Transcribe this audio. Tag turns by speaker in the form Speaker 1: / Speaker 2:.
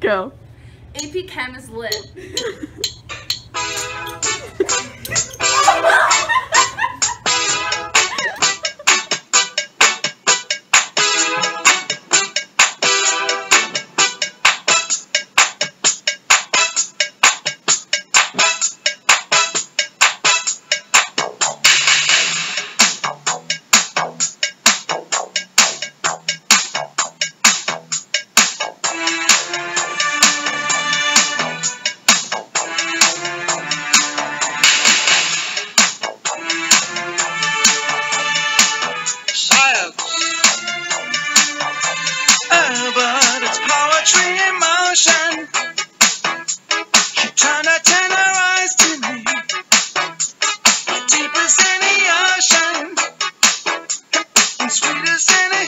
Speaker 1: Go.
Speaker 2: AP Chem is lit.
Speaker 3: much emotion. You're to to me. Deepest in the ocean. And sweetest in the